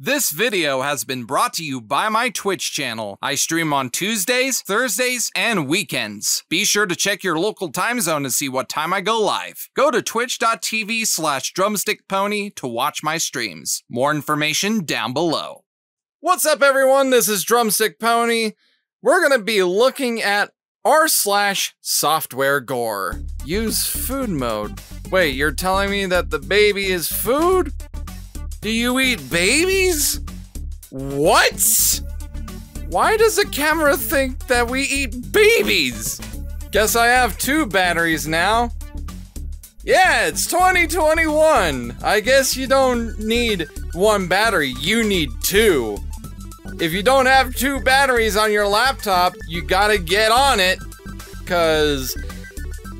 This video has been brought to you by my Twitch channel. I stream on Tuesdays, Thursdays, and weekends. Be sure to check your local time zone to see what time I go live. Go to twitch.tv slash drumstickpony to watch my streams. More information down below. What's up everyone, this is Drumstick Pony. We're gonna be looking at r slash software gore. Use food mode. Wait, you're telling me that the baby is food? Do you eat babies? What? Why does the camera think that we eat babies? Guess I have two batteries now. Yeah, it's 2021. I guess you don't need one battery, you need two. If you don't have two batteries on your laptop, you gotta get on it, because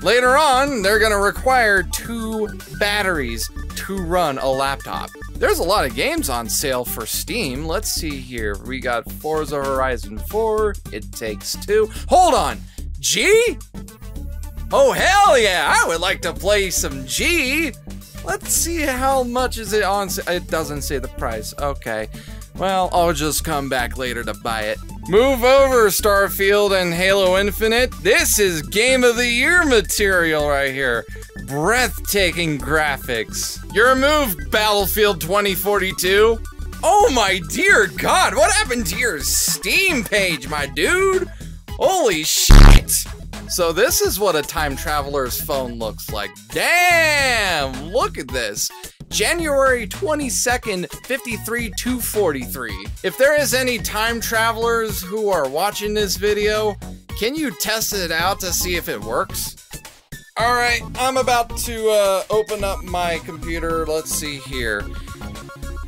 later on, they're gonna require two batteries to run a laptop. There's a lot of games on sale for Steam. Let's see here. We got Forza Horizon 4, It Takes Two. Hold on, G? Oh, hell yeah, I would like to play some G. Let's see how much is it on It doesn't say the price, okay. Well, I'll just come back later to buy it. Move over, Starfield and Halo Infinite. This is Game of the Year material right here breathtaking graphics. Your move, Battlefield 2042. Oh my dear god, what happened to your Steam page, my dude? Holy shit! So this is what a time traveler's phone looks like. Damn, look at this. January 22nd, 53 243. If there is any time travelers who are watching this video, can you test it out to see if it works? Alright, I'm about to uh, open up my computer. Let's see here.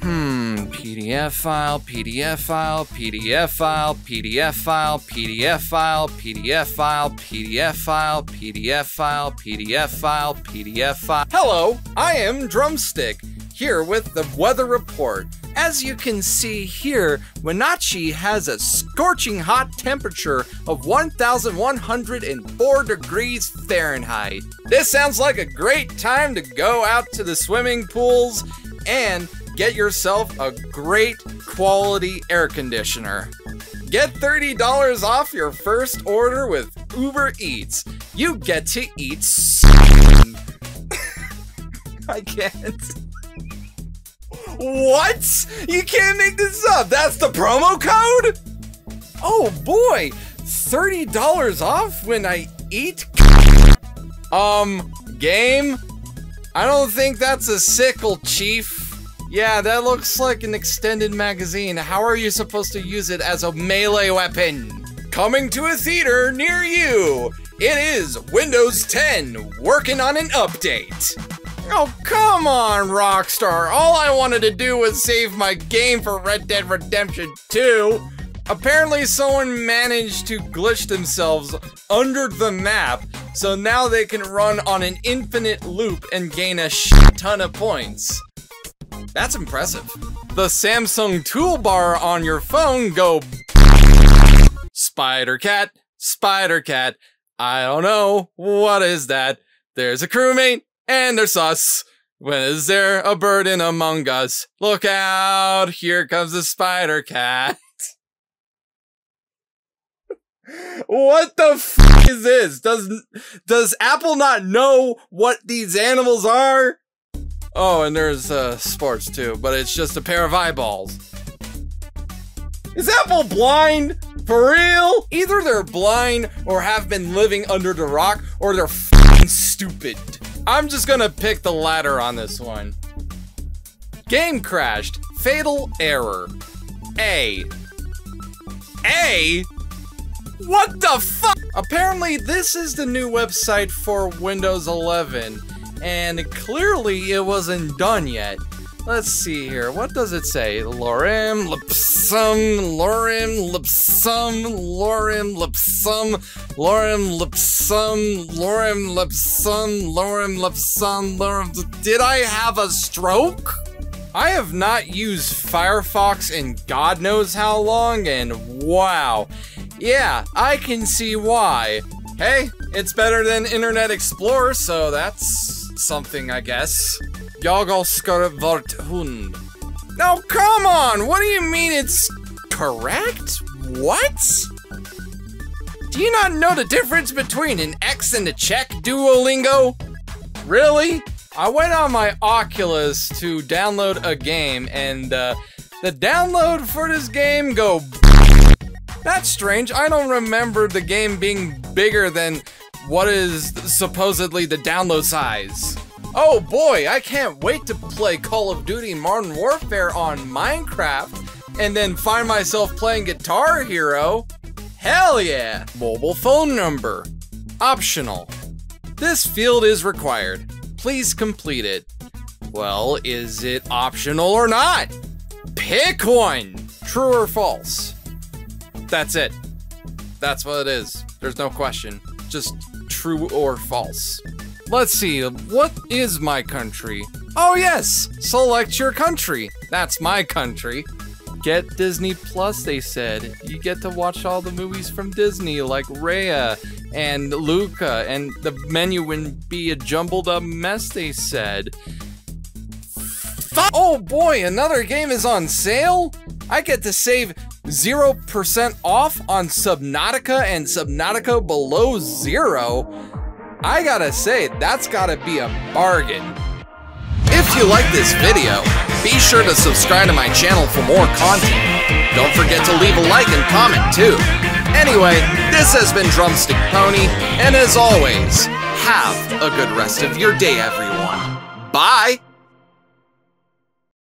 Hmm, PDF file, PDF file, PDF file, PDF file, PDF file, PDF file, PDF file, PDF file, PDF file, PDF file. Hello, I am Drumstick, here with the weather report. As you can see here, Wenatchee has a scorching hot temperature of 1,104 degrees Fahrenheit. This sounds like a great time to go out to the swimming pools and get yourself a great quality air conditioner. Get $30 off your first order with Uber Eats. You get to eat I can't. What? You can't make this up. That's the promo code? Oh boy, $30 off when I eat? Um, game? I don't think that's a sickle, Chief. Yeah, that looks like an extended magazine. How are you supposed to use it as a melee weapon? Coming to a theater near you. It is Windows 10 working on an update. Oh, come on, Rockstar. All I wanted to do was save my game for Red Dead Redemption 2. Apparently, someone managed to glitch themselves under the map, so now they can run on an infinite loop and gain a shit ton of points. That's impressive. The Samsung toolbar on your phone go Spider Cat, Spider Cat. I don't know, what is that? There's a crewmate, and there's us. When is there a bird in among us? Look out, here comes the spider cat. what the f is this? Does does Apple not know what these animals are? Oh, and there's uh, sports too, but it's just a pair of eyeballs. Is Apple blind? For real? Either they're blind or have been living under the rock, or they're f***ing stupid. I'm just gonna pick the latter on this one. Game crashed. Fatal error. A. A? What the fuck? Apparently, this is the new website for Windows 11, and clearly it wasn't done yet. Let's see here. What does it say? Lorem lipsum, lorem lipsum, lorem lipsum, lorem lipsum, lorem lipsum, lorem lipsum, lorem. Did I have a stroke? I have not used Firefox in God knows how long, and wow. Yeah, I can see why. Hey, it's better than Internet Explorer, so that's something, I guess. Jag ska vart hund. No, come on! What do you mean it's correct? What? Do you not know the difference between an X and a check, Duolingo? Really? I went on my Oculus to download a game, and uh, the download for this game go. That's strange. I don't remember the game being bigger than what is supposedly the download size. Oh boy, I can't wait to play Call of Duty Modern Warfare on Minecraft and then find myself playing Guitar Hero. Hell yeah! Mobile phone number. Optional. This field is required. Please complete it. Well, is it optional or not? Pick one! True or false? That's it. That's what it is. There's no question. Just true or false. Let's see, what is my country? Oh yes, select your country. That's my country. Get Disney Plus, they said. You get to watch all the movies from Disney, like Raya and Luca, and the menu wouldn't be a jumbled up mess, they said. Oh boy, another game is on sale? I get to save 0% off on Subnautica and Subnautica below zero. I gotta say, that's gotta be a bargain. If you like this video, be sure to subscribe to my channel for more content. Don't forget to leave a like and comment too. Anyway, this has been Drumstick Pony, and as always, have a good rest of your day, everyone. Bye!